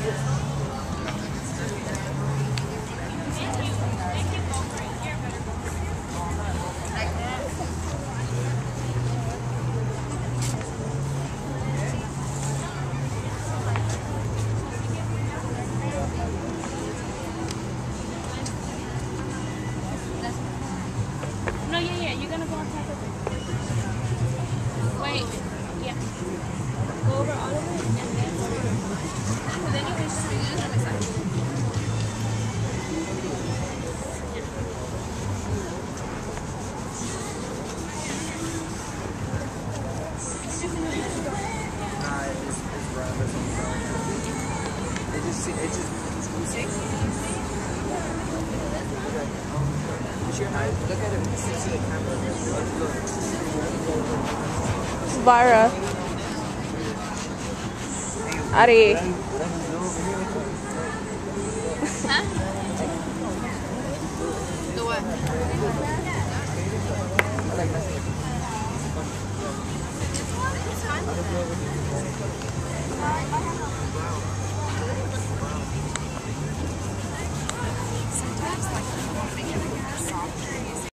No, yeah, yeah. You're gonna go on top of it. It just, it just, It's your height. Look at it. See, see the camera. Look, look. Vara. Ari. Huh? The what?